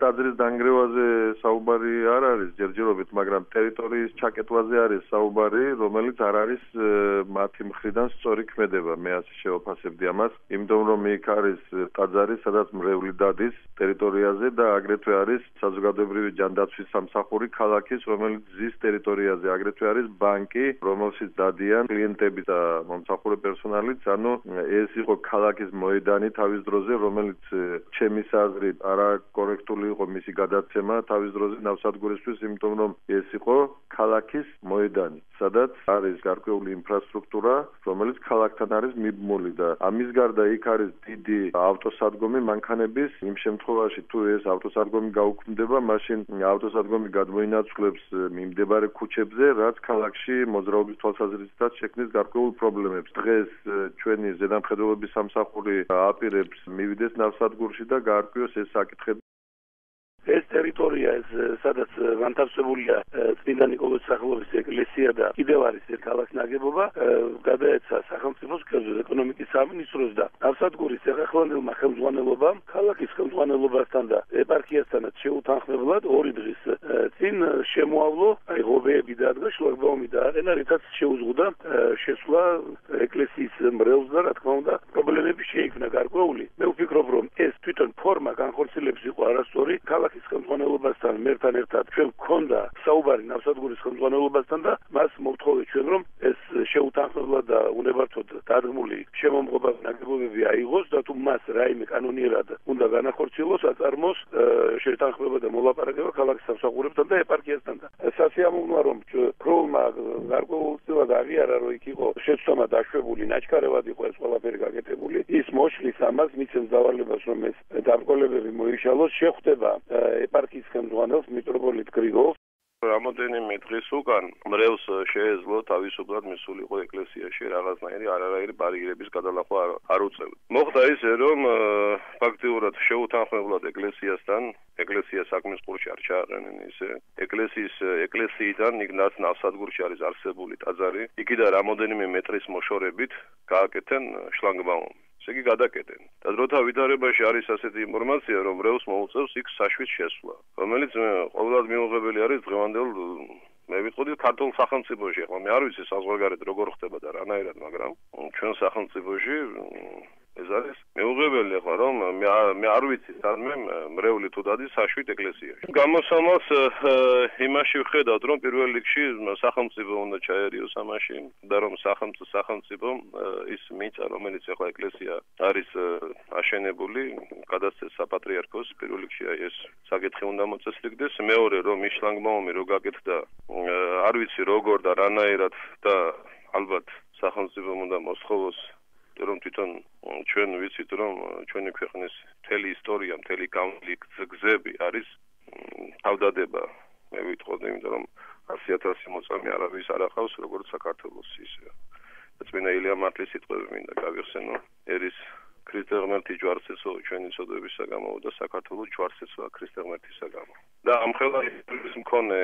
ტაძრის დანგრევაზე საუბარი არ არის ჯერჯერობით, მაგრამ ტერიტორიის ჩაკეტვაზე არის საუბარი, რომელიც არ არის მათი მხრიდან სწორი ქმედება. მე ასე შევაფასებდი ამას, იმიტომ რომ იქ არის ტაძარი, სადაც მრევლი დადის ტერიტორიაზე და აგრეთვე არის საზოგადოებრივი ჯანდაცვის სამსახური ქალაქის, რომელიც ზის ტერიტორიაზე, აგრეთვე არის ბანკი, რომელშიც დადიან კლიენტები და მომსახურე პერსონალიც, ანუ ეს იყო ქალაქის მოედანი თავის დროზე, რომელიც ჩემის აზრით არა კორექტული იყო მისი გადაცემა თავის დროზე ნავსადგურისთვის, იმიტომ რომ ეს იყო ქალაქის მოედანი, სადაც არის გარკვეული ინფრასტრუქტურა, რომელიც ქალაქთან არის მიბმული და ამის გარდა იქ არის დიდი ავტოსადგომი მანქანების, იმ შემთხვევაში თუ ეს ავტოსადგომი გაუქმდება, მაშინ ავტოსადგომი გადმოინაცვლებს მიმდებარე ქუჩებზე, რაც ქალაქში მოძრაობის თვალსაზრისითაც შექმნის გარკვეულ პრობლემებს. დღეს ჩვენი ზედამხედველობის სამსახური აპირებს მივიდეს ნავსადგურში და გაარკვიოს ეს საკითხები. ეს ტერიტორია ეს სადაც განთავსებულია წმინდა ნიკოლოზის სახელობის ეკლესია და კიდევ არის ერთ ქალაქს ნაგებობა გადაეცა სახელმწიფოს ეკონომიკის სამინისტროს და ნავსადგურის ეხელოვნებმა ხელმძღვანელობამ ქალაქის ხელმძღვანელობასთან და ეპარქიასთანაც შეუთანხმებლად ორი დღის წინ შემოავლო აი ღობეები დადგა შლაგბაუმი და აყენა რითაც შეუზღუდა შესვლა ეკლესიის მრევლს და რა თქმა უნდა პრობლემები შეიქმნა გარკვეული. მე ვფიქრობ რომ ეს თვითონ ფორმა განხორციელებს იყო არასწორი ქალაქის ხელმძღვანელობასთან მერთან ერთად ჩვენ გქონდა საუბარი ნავსადგურის ხელმძღვანელობასთან და მას მოვთხოვე ჩვენ რომ ეს შეუთანხმებლად და უნებართოდ დადგმული შემომღობა ნაგებობები აიღოს და თუ მას რაიმე კანონიერად უნდა განახორციელოს აწარმოს შეთანხმება და მოლაპარაკება ქალაქის სამსახურებთან და ეპარქიასთან და. სასიამოვნოა რომ პროულმა გარკვეულწილად აღიარა რომ იქ იყო შეცდომა დაშვებული ნაჩქარევად იყო ეს ყველაფერი გაკეთებული. ის მოშლის ამას მიცემს დავალებას რომ ეს დაბრკოლებები მოიშალოს შეხვდება ეპარქიის ხელმძღვანელს მიტროპოლიტ გრიგოლს რამოდენიმე დღის უკან მრევს შეეძლო თავისუფლად მისულიყო ეკლესიაში რაღაცნაირი არარაირი ბარიერების გადალახვა არ უწევდა. მოხდა ისე რომ ფაქტიურად შეუთანხმებლად ეკლესიასთან ეკლესია საქმის ყურში არ ჩააყენენ ისე ეკლესიის ეკლესიიდან იქნაც ნავსადგურში არის არსებული ტაძარი იქიდან რამოდენიმე მეტრის მოშორებით გააკეთენ შლანგბაუმი ესე იგი გადაკეტენ. და დროთა ვითარებაში არის ასეთი ინფორმაცია, რომ რევს მოუწევს იქ საშვით შესვლა, რომელიც ყოველად მიუღებელი არის დღევანდელ მე ვიტყოდი ქართულ სახელმწიფოში, ხო მე არ ვიცი საზღვარგარეთ როგორ ხდება და რანაირად, მაგრამ ჩვენ სახელმწიფოში ეს არის მეუღებელი ხო რომ მე მე არ ვიცი სადმე მრევლი თუ დადის საშვით ეკლესიაში. გამოსამოს იმაში ვხედავთ რომ პირველ რიგში სახელმწიფო უნდა ჩაერიოს ამაში და რომ სახელმწიფო სახელმწიფო ის მიწა რომელიც ახლა ეკლესია არის აშენებული გადასცეს საპატრიარქოს პირველ რიგში აი ეს საკითხი უნდა მოწესრიგდეს. მეორე რომ იშლანგმაომი რო გაკეთდა არ ვიცი როგორ და რანაირად და ალბათ სახელმწიფო უნდა მოსხოვოს რომ თვითონ ჩვენ ვიცით რომ ჩვენი ქვეყნის მთელი ისტორია, მთელი გზები არის თავდადება. მე ვიტყოდი, იმიტომ რომ 100000 მოწამე არავის არ ახავს როგორც საქართველოს ისე. წმინდა ილია მართლის სიტყვები მინდა გავიხსენო. ერის ქრისტე ღმერთი ჯვარცესო ჩვენი სოდების საგამო და საქართველოს ჯვარცესო ქრისტე ღმერთის საგამო. და ამ ხელა ის მქონე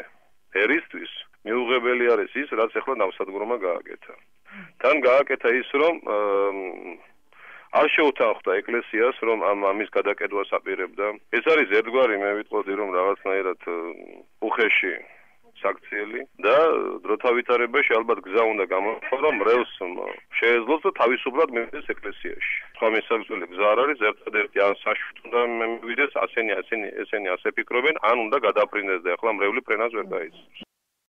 ერისთვის მიუღებელი არის ის, რაც ახლა ნავსადგურმა გააკეთა. თან გააკეთა ის, რომ არ შეუთანხმდა ეკლესიას, რომ ამ ამის გადაკეთებას აპირებდა. ეს არის ერთგვარი, მე ვიტყოდი, რომ რაღაცნაირად უხეში საქციელი და დროთა ვითარებაში ალბათ გზა უნდა გამოხო, რომ რევს შეეძლოს და თავისუფლად მივიდეს ეკლესიაში. სხვა მისაღწეველი გზა არ არის, ერთადერთი ან საშვით უნდა მივიდეს, ასენი ასენი ესენი ასე ფიქრობენ, ან უნდა გადაფრინდეს და ახლა მრევლი ფრენას ვერ გაიცნობს.